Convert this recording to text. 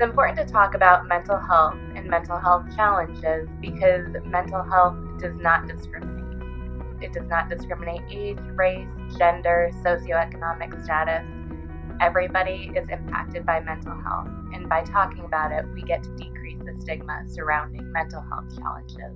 It's important to talk about mental health and mental health challenges because mental health does not discriminate. It does not discriminate age, race, gender, socioeconomic status. Everybody is impacted by mental health, and by talking about it, we get to decrease the stigma surrounding mental health challenges.